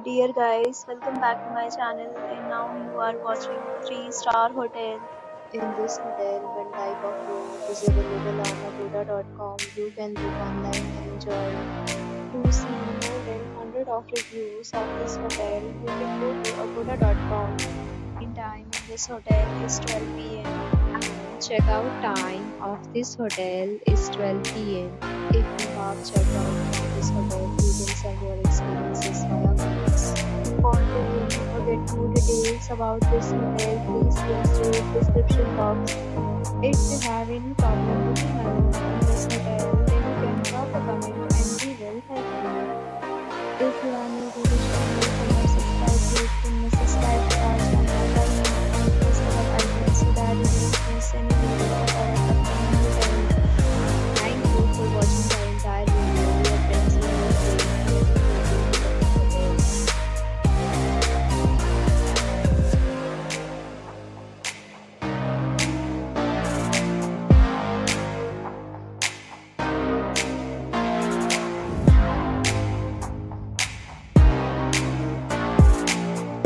Dear guys, welcome back to my channel and now you are watching 3 star hotel. In this hotel, one type of room is available on agoda.com. You can book online and enjoy. To see more than 100 of reviews of this hotel, you can go to agoda.com. In time in this hotel is 12 pm. Checkout time of this hotel is 12 pm. If you have checked out from this hotel, you can details about this hotel, please refer to the description box. If you have any problem room in this hotel, then you can drop a comment and we will help you. If you are new